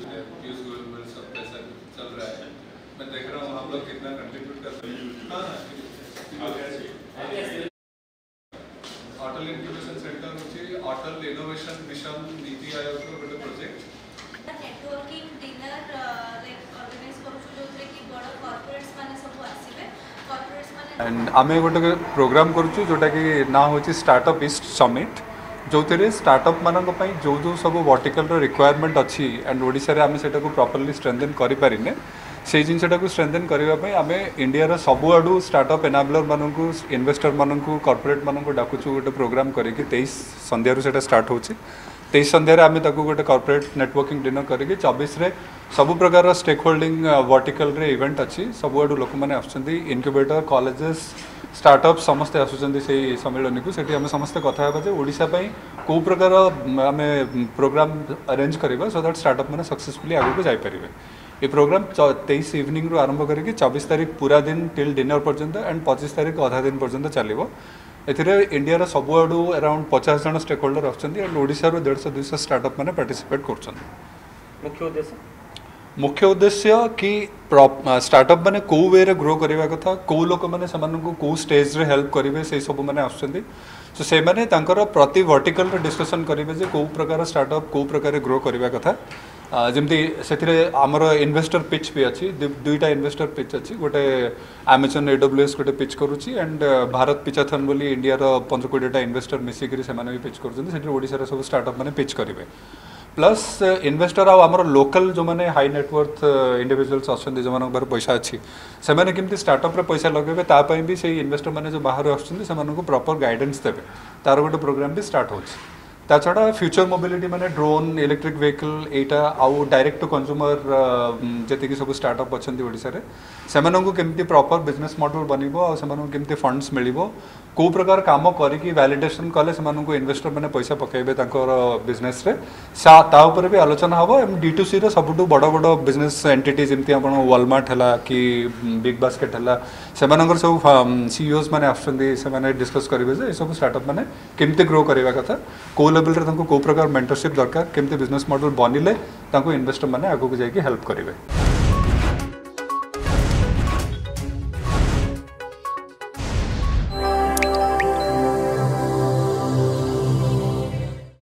पीयूष गोयल सब कैसा चल रहा है मैं देख रहा हूँ आप लोग कितना कंट्रीब्यूट कर रहे हैं अटल इंक्यूबेशन सेंटर मुझे अटल इनोवेशन मिशन नीति आयोग का गोटे प्रोजेक्ट नेटवर्किंग डिनर एंड गोटे प्रोग्राम करूछु जोटा कि ना स्टार्टअप इस्ट समिट ଯେଉଁଥିରେ ଷ୍ଟାର୍ଟଅପ୍ ମାନଙ୍କ ପାଇଁ ଯେଉଁ ଯେଉଁ ସବୁ ଭର୍ଟିକାଲ୍ର ରିକ୍ୱାୟାରମେଣ୍ଟ ଅଛି ଆଣ୍ଡ ଓଡ଼ିଶାରେ ଆମେ ସେଇଟାକୁ ପ୍ରପର୍ଲି ଷ୍ଟ୍ରେନ୍ଦେନ୍ କରିପାରିନେ ସେଇ ଜିନିଷଟାକୁ ଷ୍ଟ୍ରେନ୍ଥେନ୍ କରିବା ପାଇଁ ଆମେ ଇଣ୍ଡିଆର ସବୁଆଡ଼ୁ ଷ୍ଟାର୍ଟଅପ୍ ଏନାବ୍ଲରମାନଙ୍କୁ ଇନଭେଷ୍ଟରମାନଙ୍କୁ କର୍ପୋରେଟ୍ମାନଙ୍କୁ ଡାକୁଛୁ ଗୋଟେ ପ୍ରୋଗ୍ରାମ୍ କରିକି ତେଇଶ ସନ୍ଧ୍ୟାରୁ ସେଇଟା ଷ୍ଟାର୍ଟ ହେଉଛି तेईस सन्धे आम गोटे कर्पोरेट नेटवर्किंग डिनर करके चबीस सबु प्रकार स्टेक होल्डिंग वर्टिकल रे इवेंट अच्छी सब आड़ लोक मैंने आनक्यूबेटर कलेजेस स्टार्टअप समस्ते आसुच्च सम्मेलन को आम समस्ते कथा कौ प्रकार आम प्रोग्राम अरेंज करवा सो दैट स्टार्टअप मैंने सक्सेसफुली आगे जापर ये प्रोग्राम तेईस इवनिंग आरंभ करी चबीस तारीख पूरा दिन टिल डिनर पर्यटन एंड पचिश तारीख अधा दिन पर्यटन चलो इंडिया सब आड़ अराउंड पचास जन स्टेक होल्डर अच्छा ओडार देश दुई स्टार्टअप मैंने पार्टीसीपेट कर मुख्य उद्देश्य कि स्टार्टअप मैंने कौ वे ग्रो करने कथा कौ लोक मैंने कौ स्टेज रे हेल्प करेंगे से सब मैंने सो से मैंने प्रति वर्टिकल डिस्कसन करेंगे कौ प्रकार स्टार्टअप कौ प्रकार ग्रो करने कथा ଯେମିତି ସେଥିରେ ଆମର ଇନଭେଷ୍ଟର ପିଚ୍ ବି ଅଛି ଦୁଇଟା ଇନଭେଷ୍ଟର ପିଚ୍ ଅଛି ଗୋଟେ ଆମାଜନ୍ ଏଡବ୍ଲ୍ୟୁଏସ୍ ଗୋଟେ ପିଚ୍ କରୁଛି ଆଣ୍ଡ ଭାରତ ପିଚାଥନ୍ ବୋଲି ଇଣ୍ଡିଆର ପନ୍ଦର କୋଡ଼ିଏଟା ଇନଭେଷ୍ଟର ମିଶିକରି ସେମାନେ ବି ପିଚ୍ କରୁଛନ୍ତି ସେଥିରେ ଓଡ଼ିଶାର ସବୁ ଷ୍ଟାର୍ଟଅପ୍ ମାନେ ପିଚ୍ କରିବେ ପ୍ଲସ୍ ଇନଭେଷ୍ଟର ଆଉ ଆମର ଲୋକାଲ ଯେଉଁମାନେ ହାଇ ନେଟୱାର୍ଥ ଇଣ୍ଡିଭିଜୁଆଲ୍ସ ଅଛନ୍ତି ଯେଉଁମାନଙ୍କ ପାଖରେ ପଇସା ଅଛି ସେମାନେ କେମିତି ଷ୍ଟାର୍ଟଅପ୍ରେ ପଇସା ଲଗାଇବେ ତା ପାଇଁ ବି ସେଇ ଇନଭେଷ୍ଟରମାନେ ଯେଉଁ ବାହାରୁ ଆସୁଛନ୍ତି ସେମାନଙ୍କୁ ପ୍ରପର ଗାଇଡ଼େନ୍ସ ଦେବେ ତା'ର ଗୋଟେ ପ୍ରୋଗ୍ରାମ୍ ବି ଷ୍ଟାର୍ଟ ହେଉଛି তাছাড়া ফিউচার মোবিলিটি মানে ড্রোন ইলেকট্রিক ভেহিকল এইটা আউ ডাইরেক্ট টু কনজ্ୟୁମର ଯେତିକି ସବୁ ଷ୍ଟାର୍ଟଅପ୍ ଅଛନ୍ତି ଓଡ଼ିଶାରେ ସେମାନଙ୍କୁ କେମିତି ପ୍ରପର ବିଜନେସ୍ ମଡେଲ ବନିବ ଆଉ ସେମାନଙ୍କୁ କେମିତି ଫଣ୍ଡସ୍ ମିଳିବ କେଉଁ ପ୍ରକାର କାମ କରିକି ଭ୍ୟାଲିଡେସନ୍ କଲେ ସେମାନଙ୍କୁ ଇନଭେଷ୍ଟରମାନେ ପଇସା ପକାଇବେ ତାଙ୍କର ବିଜନେସ୍ରେ ତା ଉପରେ ବି ଆଲୋଚନା ହେବ ଏବଂ ଡି ଟୁ ସିର ସବୁଠୁ ବଡ଼ ବଡ଼ ବିଜନେସ୍ ଏଣ୍ଟିଟି ଯେମିତି ଆପଣ ୱାଲମାର୍ଟ ହେଲା କି ବିଗ୍ ବାସ୍କେଟ୍ ହେଲା से सब सीईओज मैंने आने डिस्कस करेंगे जो सब स्टार्टअप मैंने केमी ग्रो करवा कथा कौ लेवल कौ प्रकार मेन्टरसीप दरकार केमी बिजनेस मडेल बनले इनभेस्टर मैंने आगे जाइए हेल्प करेंगे